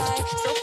so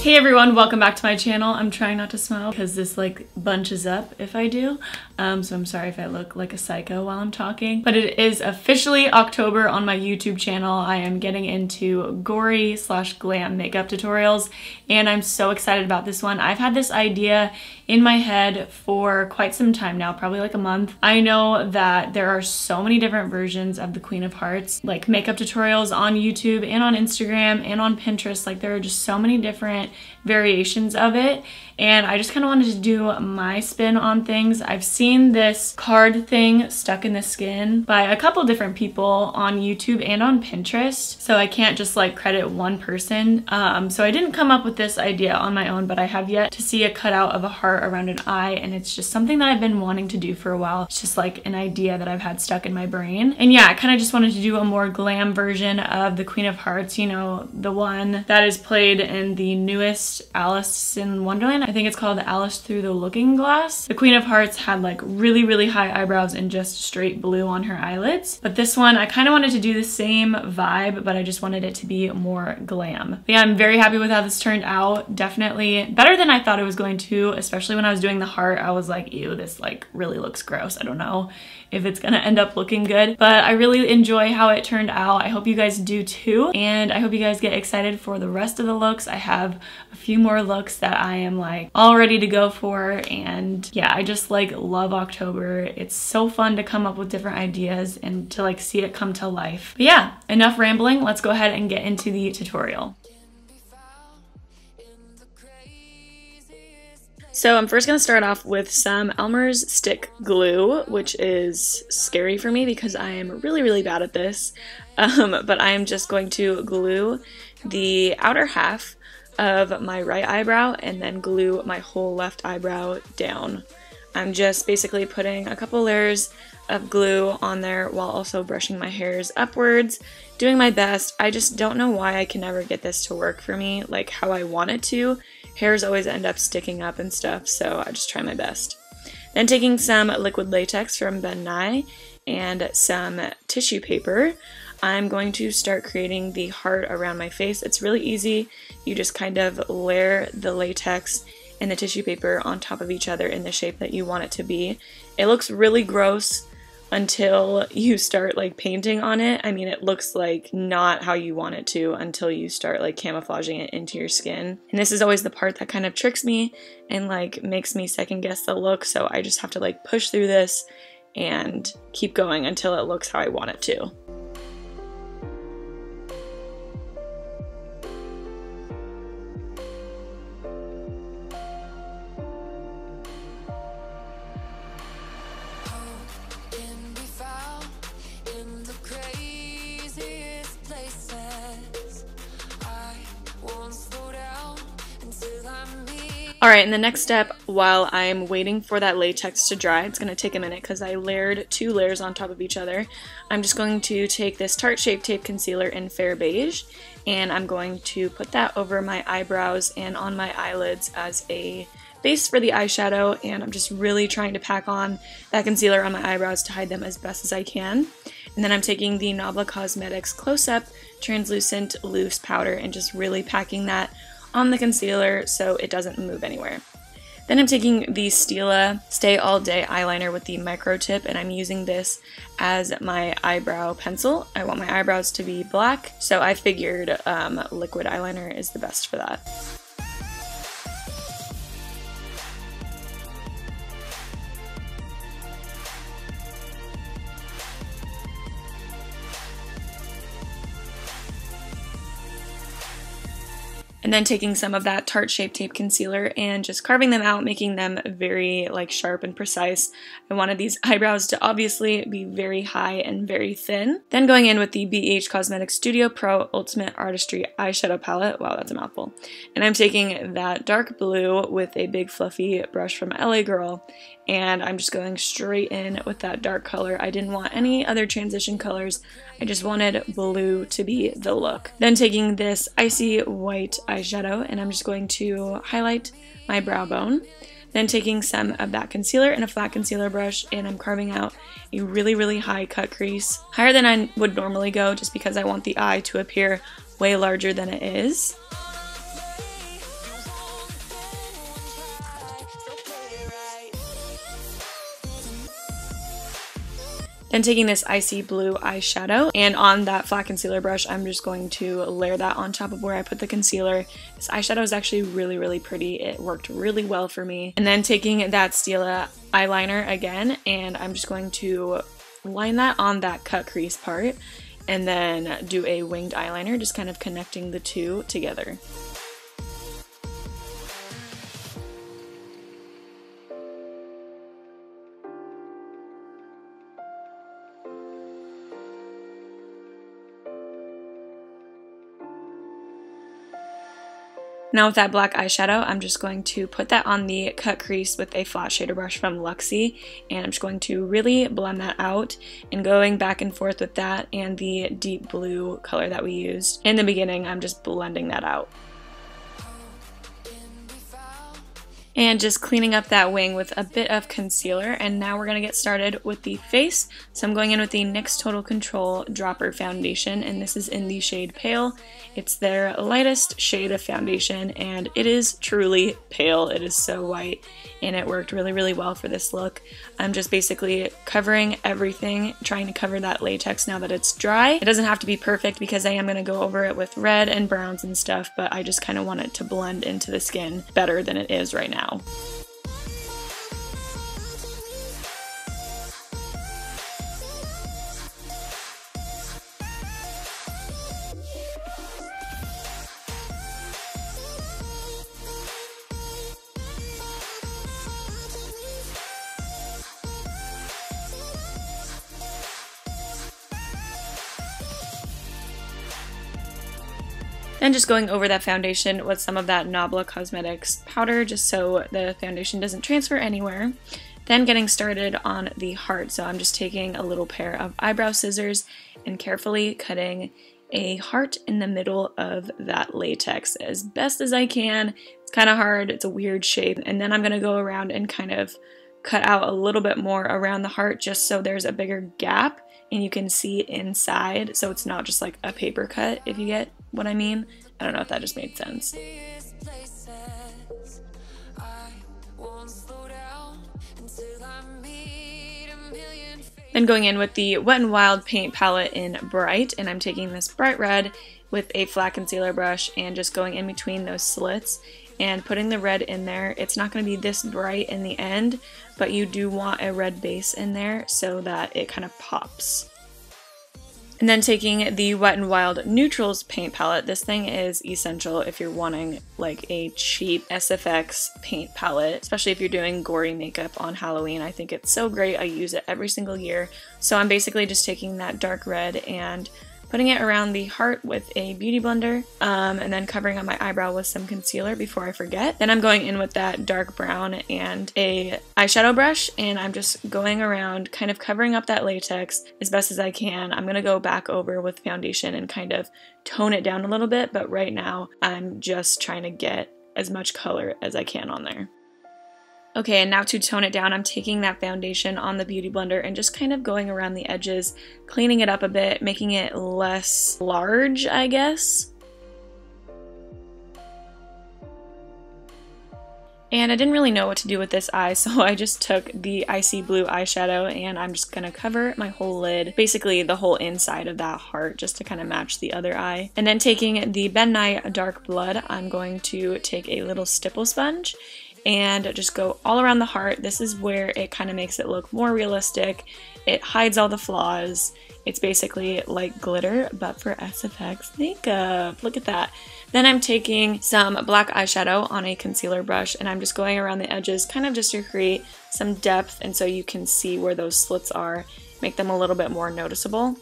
Hey everyone, welcome back to my channel. I'm trying not to smile because this like bunches up if I do. Um, so I'm sorry if I look like a psycho while I'm talking. But it is officially October on my YouTube channel. I am getting into gory slash glam makeup tutorials and I'm so excited about this one. I've had this idea in my head for quite some time now, probably like a month. I know that there are so many different versions of the Queen of Hearts, like makeup tutorials on YouTube and on Instagram and on Pinterest. Like there are just so many different variations of it and I just kind of wanted to do my spin on things. I've seen this card thing stuck in the skin by a couple different people on YouTube and on Pinterest, so I can't just like credit one person. Um, so I didn't come up with this idea on my own, but I have yet to see a cutout of a heart around an eye, and it's just something that I've been wanting to do for a while. It's just like an idea that I've had stuck in my brain. And yeah, I kind of just wanted to do a more glam version of the Queen of Hearts, you know, the one that is played in the newest Alice in Wonderland. I think it's called Alice Through the Looking Glass. The Queen of Hearts had like really, really high eyebrows and just straight blue on her eyelids. But this one, I kind of wanted to do the same vibe, but I just wanted it to be more glam. But yeah, I'm very happy with how this turned out. Definitely better than I thought it was going to, especially when I was doing the heart. I was like, ew, this like really looks gross. I don't know if it's gonna end up looking good. But I really enjoy how it turned out. I hope you guys do too. And I hope you guys get excited for the rest of the looks. I have a few more looks that I am like all ready to go for. And yeah, I just like love October. It's so fun to come up with different ideas and to like see it come to life. But yeah, enough rambling. Let's go ahead and get into the tutorial. So I'm first going to start off with some Elmer's stick glue, which is scary for me because I am really, really bad at this. Um, but I am just going to glue the outer half of my right eyebrow and then glue my whole left eyebrow down. I'm just basically putting a couple layers of glue on there while also brushing my hairs upwards, doing my best. I just don't know why I can never get this to work for me like how I want it to. Hairs always end up sticking up and stuff, so I just try my best. Then taking some liquid latex from Ben Nye and some tissue paper, I'm going to start creating the heart around my face. It's really easy. You just kind of layer the latex and the tissue paper on top of each other in the shape that you want it to be. It looks really gross until you start like painting on it. I mean, it looks like not how you want it to until you start like camouflaging it into your skin. And this is always the part that kind of tricks me and like makes me second guess the look. So I just have to like push through this and keep going until it looks how I want it to. Alright, and the next step, while I'm waiting for that latex to dry, it's going to take a minute because I layered two layers on top of each other. I'm just going to take this Tarte Shape Tape Concealer in Fair Beige, and I'm going to put that over my eyebrows and on my eyelids as a base for the eyeshadow, and I'm just really trying to pack on that concealer on my eyebrows to hide them as best as I can. And then I'm taking the Nabla Cosmetics Close Up Translucent Loose Powder and just really packing that on the concealer so it doesn't move anywhere. Then I'm taking the Stila Stay All Day eyeliner with the micro tip and I'm using this as my eyebrow pencil. I want my eyebrows to be black, so I figured um, liquid eyeliner is the best for that. And then taking some of that Tarte Shape Tape Concealer and just carving them out, making them very like sharp and precise. I wanted these eyebrows to obviously be very high and very thin. Then going in with the BH Cosmetics Studio Pro Ultimate Artistry Eyeshadow Palette. Wow, that's a mouthful. And I'm taking that dark blue with a big fluffy brush from LA Girl and I'm just going straight in with that dark color. I didn't want any other transition colors. I just wanted blue to be the look. Then taking this icy white eyeshadow and I'm just going to highlight my brow bone. Then taking some of that concealer and a flat concealer brush and I'm carving out a really, really high cut crease. Higher than I would normally go just because I want the eye to appear way larger than it is. Then taking this icy blue eyeshadow and on that flat concealer brush, I'm just going to layer that on top of where I put the concealer. This eyeshadow is actually really, really pretty. It worked really well for me. And then taking that Stila eyeliner again, and I'm just going to line that on that cut crease part and then do a winged eyeliner, just kind of connecting the two together. Now with that black eyeshadow, I'm just going to put that on the cut crease with a flat shader brush from Luxie, and I'm just going to really blend that out and going back and forth with that and the deep blue color that we used. In the beginning, I'm just blending that out. And just cleaning up that wing with a bit of concealer. And now we're to get started with the face. So I'm going in with the NYX Total Control Dropper Foundation and this is in the shade Pale. It's their lightest shade of foundation and it is truly pale. It is so white and it worked really really well for this look I'm just basically covering everything trying to cover that latex now that it's dry. It doesn't have to be perfect because I am going to go over it with red and browns and stuff but I just kind of want it to blend into the skin better than it is right now And just going over that foundation with some of that Nabla Cosmetics powder just so the foundation doesn't transfer anywhere. Then getting started on the heart. So I'm just taking a little pair of eyebrow scissors and carefully cutting a heart in the middle of that latex as best as I can. It's kind of hard, it's a weird shape. And then I'm going to go around and kind of cut out a little bit more around the heart just so there's a bigger gap and you can see inside so it's not just like a paper cut if you get what I mean. I don't know if that just made sense. Then going in with the Wet n Wild paint palette in Bright, and I'm taking this bright red with a flat concealer brush and just going in between those slits and putting the red in there. It's not going to be this bright in the end, but you do want a red base in there so that it kind of pops. And then taking the Wet n Wild Neutrals paint palette. This thing is essential if you're wanting like a cheap SFX paint palette, especially if you're doing gory makeup on Halloween. I think it's so great. I use it every single year. So I'm basically just taking that dark red and putting it around the heart with a beauty blender, um, and then covering up my eyebrow with some concealer before I forget. Then I'm going in with that dark brown and a eyeshadow brush, and I'm just going around kind of covering up that latex as best as I can. I'm gonna go back over with foundation and kind of tone it down a little bit, but right now I'm just trying to get as much color as I can on there. Okay, and now to tone it down, I'm taking that foundation on the Beauty Blender and just kind of going around the edges, cleaning it up a bit, making it less large, I guess. And I didn't really know what to do with this eye, so I just took the icy blue eyeshadow and I'm just gonna cover my whole lid, basically the whole inside of that heart, just to kind of match the other eye. And then taking the Ben Nye Dark Blood, I'm going to take a little stipple sponge and just go all around the heart. This is where it kind of makes it look more realistic. It hides all the flaws. It's basically like glitter, but for SFX makeup. Look at that. Then I'm taking some black eyeshadow on a concealer brush and I'm just going around the edges kind of just to create some depth and so you can see where those slits are, make them a little bit more noticeable.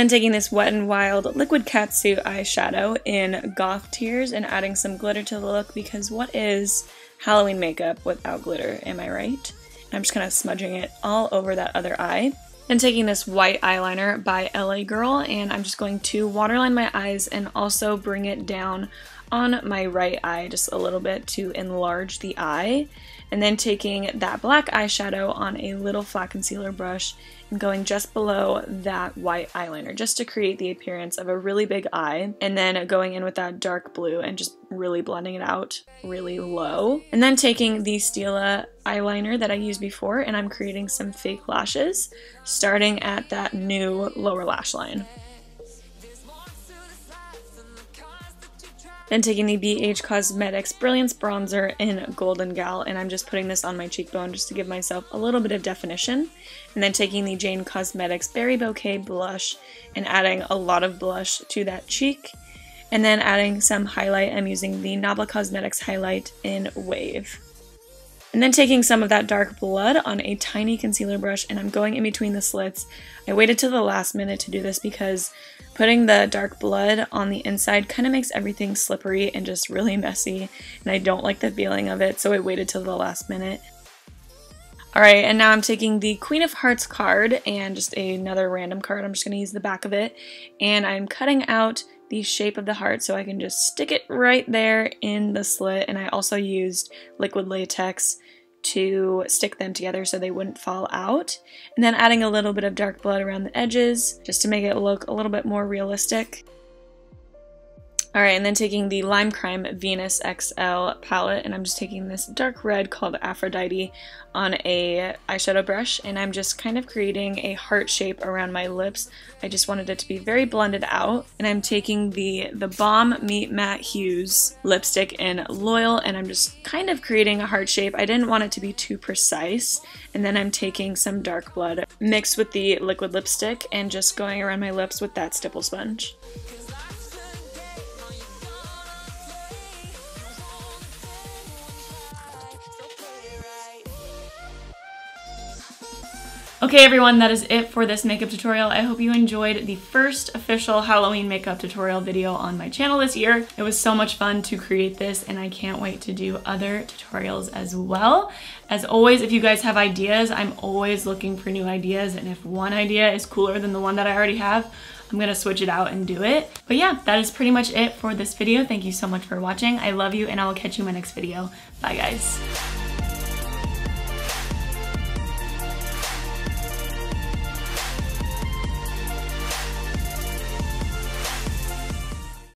Then taking this Wet n Wild Liquid Catsuit eyeshadow in Goth Tears and adding some glitter to the look because what is Halloween makeup without glitter, am I right? I'm just kind of smudging it all over that other eye. Then taking this white eyeliner by LA Girl and I'm just going to waterline my eyes and also bring it down on my right eye just a little bit to enlarge the eye. And then taking that black eyeshadow on a little flat concealer brush and going just below that white eyeliner just to create the appearance of a really big eye. And then going in with that dark blue and just really blending it out really low. And then taking the Stila eyeliner that I used before and I'm creating some fake lashes starting at that new lower lash line. Then taking the BH Cosmetics Brilliance Bronzer in Golden Gal, and I'm just putting this on my cheekbone just to give myself a little bit of definition. And then taking the Jane Cosmetics Berry Bouquet Blush and adding a lot of blush to that cheek. And then adding some highlight, I'm using the Nabla Cosmetics Highlight in Wave. And then taking some of that dark blood on a tiny concealer brush and I'm going in between the slits. I waited till the last minute to do this because putting the dark blood on the inside kind of makes everything slippery and just really messy and I don't like the feeling of it so I waited till the last minute. Alright, and now I'm taking the Queen of Hearts card and just another random card. I'm just going to use the back of it and I'm cutting out the shape of the heart so I can just stick it right there in the slit and I also used liquid latex to stick them together so they wouldn't fall out and then adding a little bit of dark blood around the edges just to make it look a little bit more realistic. Alright, and then taking the Lime Crime Venus XL palette, and I'm just taking this dark red called Aphrodite on a eyeshadow brush, and I'm just kind of creating a heart shape around my lips. I just wanted it to be very blended out, and I'm taking the, the Balm Meet Matte Hughes lipstick in Loyal, and I'm just kind of creating a heart shape. I didn't want it to be too precise, and then I'm taking some dark blood mixed with the liquid lipstick and just going around my lips with that stipple sponge. Okay everyone, that is it for this makeup tutorial. I hope you enjoyed the first official Halloween makeup tutorial video on my channel this year. It was so much fun to create this and I can't wait to do other tutorials as well. As always, if you guys have ideas, I'm always looking for new ideas and if one idea is cooler than the one that I already have, I'm gonna switch it out and do it. But yeah, that is pretty much it for this video. Thank you so much for watching. I love you and I will catch you in my next video. Bye guys.